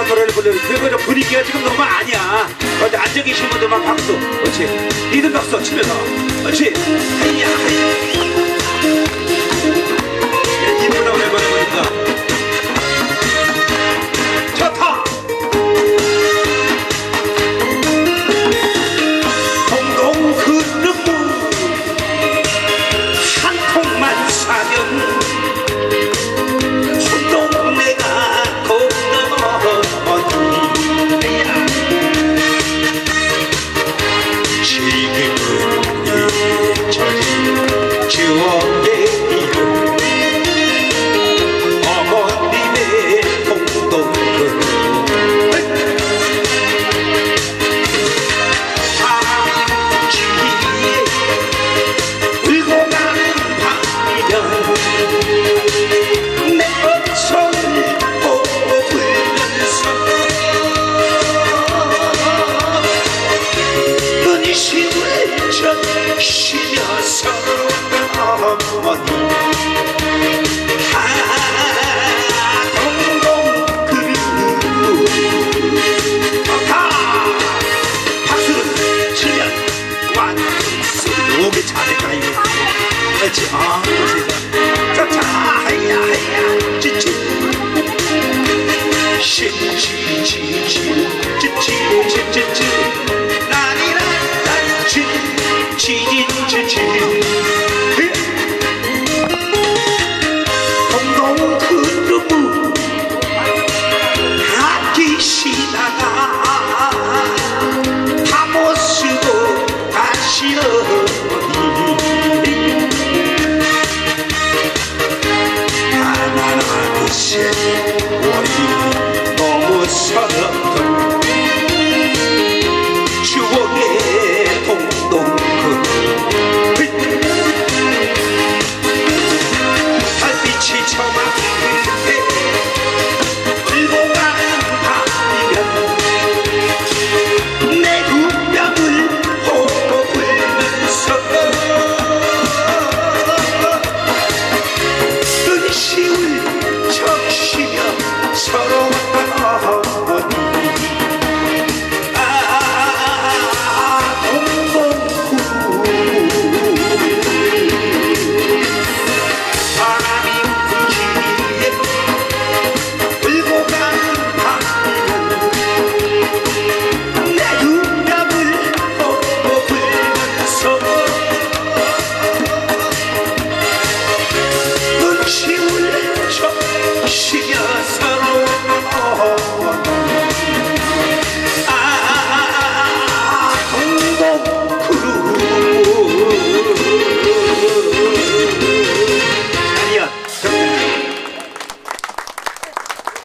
시원한 노래를 불러 그리고 저 분위기가 지금 너무 아니야. 어디 앉아 계신 분들만 박수. 그렇지? 리듬 박수 치면서. 그렇지? 하이야 하이 强。这茶，哎呀哎呀，这酒，心情情情，这情情情情，哪里来？来情情情情。